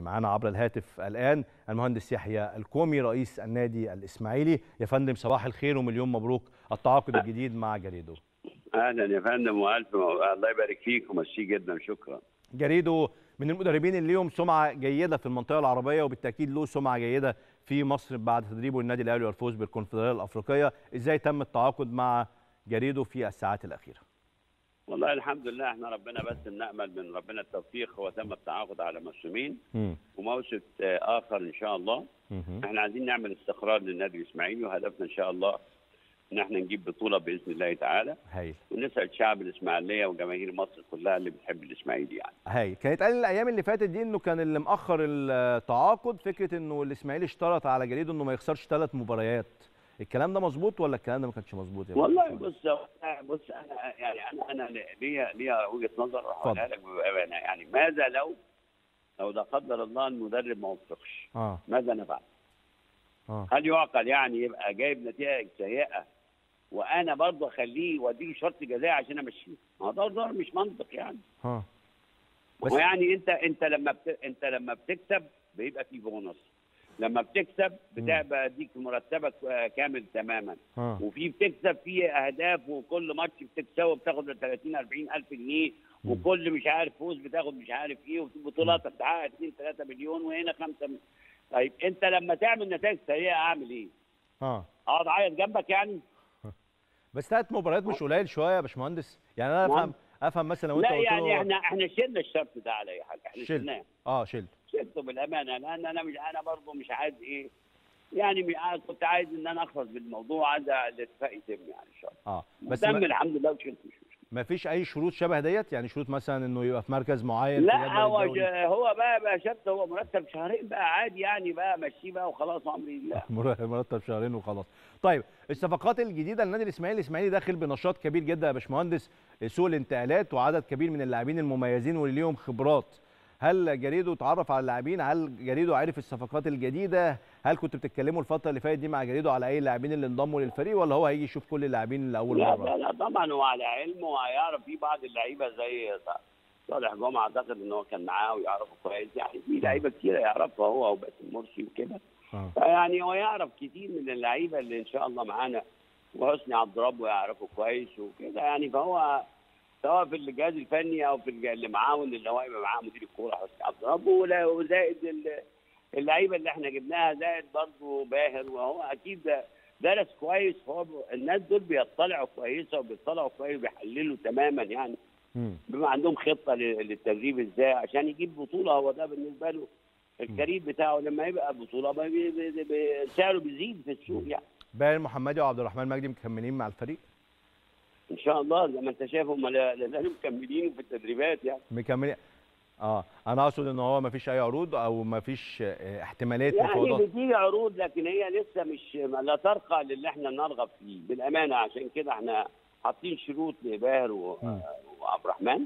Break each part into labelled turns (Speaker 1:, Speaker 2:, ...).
Speaker 1: معانا عبر الهاتف الآن المهندس يحيى الكومي رئيس النادي الإسماعيلي. يا فندم صباح الخير ومليون مبروك التعاقد الجديد مع جريدو.
Speaker 2: أهلا يا فندم وألف الله يبارك فيك ومشي جدا شكرا.
Speaker 1: جريدو من المدربين اللي ليهم سمعة جيدة في المنطقة العربية وبالتأكيد له سمعة جيدة في مصر بعد تدريبه النادي الأهلي والفوز بالكونفدرالية الأفريقية. إزاي تم التعاقد مع جريدو في الساعات الأخيرة؟
Speaker 2: والله الحمد لله إحنا ربنا بس نامل من ربنا التوفيق. هو تم التعاقد على موسمين. وموسم آخر إن شاء الله. إحنا عايزين نعمل استقرار للنادي الاسماعيلي وهدفنا إن شاء الله إن إحنا نجيب بطولة بإذن الله تعالى.
Speaker 1: هايل.
Speaker 2: ونسعد شعب الإسماعيلية وجماهير مصر كلها اللي بتحب الإسماعيلي يعني.
Speaker 1: هايل. كانت قال الأيام اللي فاتت دي إنه كان اللي مأخر التعاقد فكرة إنه الإسماعيلي اشترط على جريدو إنه ما يخسرش ثلاث مباريات. الكلام ده مظبوط ولا الكلام ده ما كانش مظبوط يا
Speaker 2: والله؟ بص بص أنا يعني أنا أنا ليا ليا وجهة نظر هقولها لك بأمانة. يعني ماذا لو لو لا قدر الله المدرب ما وفقش؟
Speaker 1: آه.
Speaker 2: ماذا نفعل؟
Speaker 1: آه.
Speaker 2: هل يعقل يعني يبقى جايب نتائج سيئة وأنا برضه أخليه واديله شرط جزاء عشان أمشيه؟ ما هو ده مش منطق يعني. آه.
Speaker 1: بس-
Speaker 2: يعني أنت أنت لما بت... أنت لما بتكسب بيبقى في بونص. لما بتكسب بتبقى أديك مرتبك آه، كامل تماما.
Speaker 1: آه
Speaker 2: وفي بتكسب في أهداف وكل ماتش بتكسبه بتاخد 30 40 ألف جنيه. وكل مش عارف فوز بتاخد مش عارف إيه وفي بطولات بتحقق 2 3 مليون وهنا 5 م... طيب أنت لما تعمل نتائج سيئة أعمل إيه؟
Speaker 1: آه
Speaker 2: أقعد أعيط جنبك يعني؟
Speaker 1: بس ثلاث مباريات مش قليل شوية يا باشمهندس. يعني أنا
Speaker 2: أفهم.
Speaker 1: أفهم مثلا لو أنت
Speaker 2: لا يعني إحنا إحنا شلنا الشرط ده على اي حاجة
Speaker 1: إحنا.
Speaker 2: شلناه.
Speaker 1: آه شلت.
Speaker 2: شلته بالأمانة. لأن أنا مش أنا برضه مش عايز إيه يعني كنت عايز إن أنا أخلص بالموضوع عايز الاتفاق يتم يعني إن شاء الله.
Speaker 1: آه بس
Speaker 2: تم الحمد لله وشلت. مش
Speaker 1: ما فيش أي شروط شبه ديت؟ يعني شروط مثلا إنه يبقى في مركز معين
Speaker 2: لا هو هو بقى بقى شفت هو مرتب شهرين بقى عادي يعني بقى مشيه بقى وخلاص امري لله.
Speaker 1: مر- مرتب شهرين وخلاص. طيب الصفقات الجديدة للنادي الإسماعيلي الإسماعيلي داخل بنشاط كبير جدا يا باشمهندس سوق الانتقالات وعدد كبير من اللاعبين المميزين واللي ليهم خبرات. هل جريدو اتعرف على اللاعبين؟ هل جريدو عارف الصفقات الجديدة؟ هل كنتوا بتتكلموا الفترة اللي فاتت دي مع جريدو على أي لاعبين اللي انضموا للفريق ولا هو هيجي يشوف كل اللاعبين لأول
Speaker 2: لا
Speaker 1: مرة؟
Speaker 2: لا لا طبعا هو على علمه وهيعرف في بعض اللعيبة زي صالح جمعة أعتقد إن هو كان معاه ويعرفه كويس. يعني في لعيبة كتير يعرفها هو وباسم مرسي وكده.
Speaker 1: آه.
Speaker 2: يعني هو يعرف كتير من اللعيبة اللي إن شاء الله معانا وحسني عبد ربه يعرفه كويس وكده. يعني فهو سواء في الجهاز الفني أو في اللي معاون اللي هو يبقى معاه مدير الكورة حسني عبد ولا- وزائد ال- اللعيبة اللي إحنا جبناها زائد برضه باهر وهو أكيد ده درس كويس. هو الناس دول بيطلعوا كويسه وبيطلعوا كويس وبيحللوا تماما يعني. بما عندهم خطة لل- للتدريب إزاي عشان يجيب بطولة. هو ده بالنسبة له ال career بتاعه. لما يبقى بطولة بي- بي- بي- سعره بيزيد في السوق يعني.
Speaker 1: باهر محمدي وعبد الرحمن مجدي مكملين مع الفريق؟
Speaker 2: إن شاء الله زي ما أنت شايف هم لا- لا زالوا مكملين في التدريبات يعني.
Speaker 1: مكملين. آه أنا أقصد إن هو ما فيش أي عروض أو ما فيش آه، احتمالات
Speaker 2: يعني بتيجي عروض لكن هي لسه مش لا ترقى للي إحنا نرغب فيه. بالأمانة عشان كده إحنا حاطين شروط لباهر و-. وعبد الرحمن.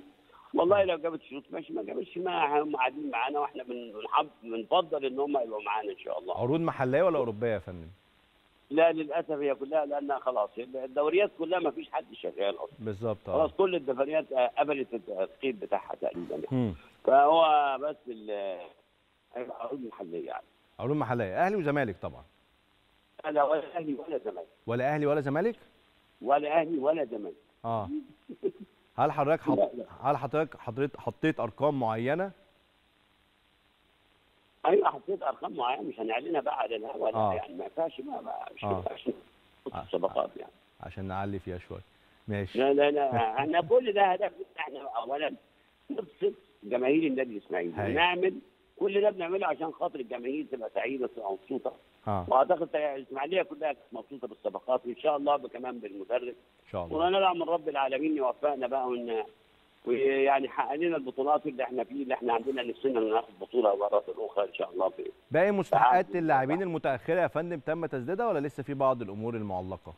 Speaker 2: والله لو جابت شروط ماشي ما جابتش ما هم قاعدين معانا وإحنا بنفضل إن هم يبقوا معانا إن شاء الله.
Speaker 1: عروض محلية ولا أوروبية يا فندم؟
Speaker 2: لا للأسف هي كلها لانها خلاص الدوريات كلها ما فيش حد شغال أصلا.
Speaker 1: بالظبط آه.
Speaker 2: خلاص كل الدوريات قبلت التقييد بتاعها تقريبا. يعني. فهو بس ال- هيبقى عروض محليه يعني.
Speaker 1: عروض محلية. أهلي وزمالك طبعا.
Speaker 2: لا ولا أهلي ولا زمالك.
Speaker 1: ولا أهلي ولا زمالك؟
Speaker 2: ولا أهلي ولا زمالك.
Speaker 1: آه. هل حضرتك حط... هل حضرتك حضرتك حطيت أرقام معينة؟
Speaker 2: أيوه حطيت أرقام معينة مش هنعلنها بقى على الهوا لا
Speaker 1: آه.
Speaker 2: يعني ما ينفعش ما مش
Speaker 1: آه. آه.
Speaker 2: الصدقات يعني.
Speaker 1: عشان نعلي فيها شوية ماشي.
Speaker 2: لا لا لا. إحنا كل ده هدفنا إحنا اولا نبسط جماهير النادي
Speaker 1: الإسماعيلي.
Speaker 2: نعمل كل ده بنعمله عشان خاطر الجماهير تبقى سعيدة تبقى مبسوطة.
Speaker 1: آه.
Speaker 2: وأعتقد الإسماعيلية كلها كانت مبسوطة بالصفقات وإن شاء الله كمان بالمدرب.
Speaker 1: إن شاء الله.
Speaker 2: ونلعب من رب العالمين يوفقنا بقى ون ويعني حقق لنا البطولات اللي إحنا فيه اللي إحنا عندنا نفسنا ناخد بطوله مرات أخرى إن شاء الله في
Speaker 1: باقي مستحقات. اللاعبين المتأخرة يا فندم تم تسديدها ولا لسه في بعض الأمور المعلقة؟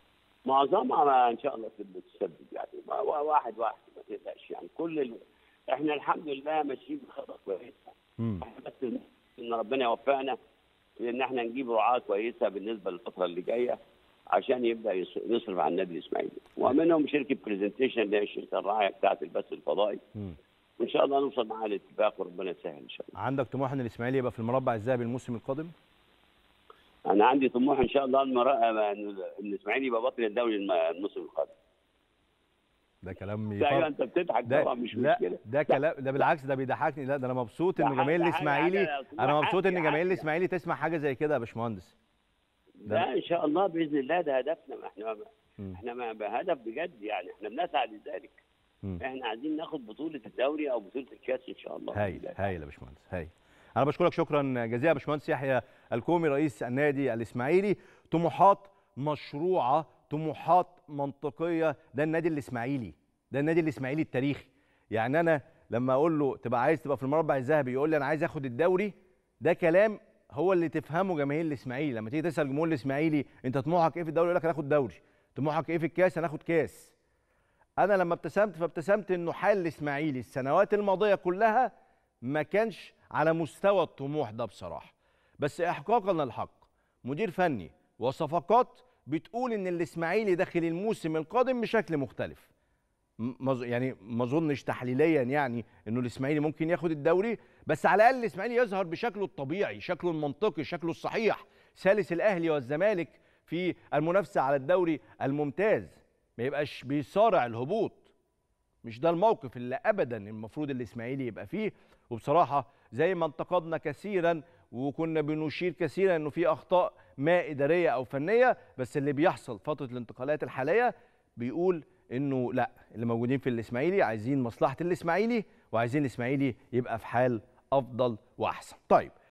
Speaker 2: معظمها إن شاء الله تبقى تسدد يعني. واحد واحد ما تقلقش يعني. كل ال... إحنا الحمد لله ماشيين بخطة
Speaker 1: كويسة.
Speaker 2: إحنا بس إن ربنا يوفقنا إن إحنا نجيب رعاة كويسة بالنسبة للفترة اللي جاية. عشان يبدأ يص- يصرف على النادي الاسماعيلي ومنهم شركة برزنتيشن اللي هي الشركة الراعيه بتاعه البث الفضائي.
Speaker 1: امم
Speaker 2: وإن شاء الله نوصل معاه لاتفاق وربنا يسهل إن شاء الله.
Speaker 1: عندك طموح إن الإسماعيلي يبقى في المربع الذهبي الموسم القادم؟
Speaker 2: أنا عندي طموح إن شاء الله. إن الاسماعيلي يبقى بطل الدوري الم- الموسم القادم.
Speaker 1: ده كلام
Speaker 2: لا أيوه
Speaker 1: يفرح
Speaker 2: أنت بتضحك
Speaker 1: ده
Speaker 2: طبعا مش
Speaker 1: لا
Speaker 2: مشكلة.
Speaker 1: ده كلام ده بالعكس ده بيضحكني. لا ده أنا مبسوط
Speaker 2: إن
Speaker 1: جماهير الاسماعيلي أنا مبسوط
Speaker 2: إن
Speaker 1: جماهير. الإسماعيلي تسمع حاجة زي كده يا باشمهندس.
Speaker 2: لا إن شاء الله بإذن الله ده هدفنا. ما إحنا
Speaker 1: مم.
Speaker 2: إحنا ما بهدف بجد يعني. إحنا بنسعى لذلك. إحنا عايزين ناخد بطولة الدوري أو بطولة الكاس إن شاء الله.
Speaker 1: هايل هايل يا باشمهندس هايل. أنا بشكرك شكرا جزيلا يا باشمهندس يحيى الكومي رئيس النادي الإسماعيلي. طموحات مشروعة طموحات منطقية. ده النادي الإسماعيلي ده النادي الإسماعيلي التاريخي. يعني أنا لما أقول له تبقى عايز تبقى في المربع الذهبي يقول لي أنا عايز آخد الدوري ده كلام هو اللي تفهمه جماهير الإسماعيلي. لما تيجي تسأل جمهور الإسماعيلي أنت طموحك إيه في الدوري؟ يقول لك هناخد دوري. طموحك إيه في الكاس؟ هناخد كاس. أنا لما ابتسمت فابتسمت إنه حال الإسماعيلي السنوات الماضية كلها ما كانش على مستوى الطموح ده بصراحة. بس احقاقا للحق. مدير فني وصفقات بتقول إن الإسماعيلي داخل الموسم القادم بشكل مختلف. يعني ما اظنش تحليليا يعني إنه الإسماعيلي ممكن ياخد الدوري بس على الأقل الإسماعيلي يظهر بشكله الطبيعي شكله المنطقي شكله الصحيح. ثالث الأهلي والزمالك في المنافسة على الدوري الممتاز. ما يبقاش بيصارع الهبوط. مش ده الموقف اللي ابدا المفروض الإسماعيلي يبقى فيه. وبصراحة زي ما انتقدنا كثيرا وكنا بنشير كثيرا إنه في أخطاء ما إدارية أو فنية بس اللي بيحصل فترة الانتقالات الحالية بيقول إنه لا اللي موجودين في الإسماعيلي عايزين مصلحة الإسماعيلي وعايزين الإسماعيلي يبقى في حال أفضل وأحسن. طيب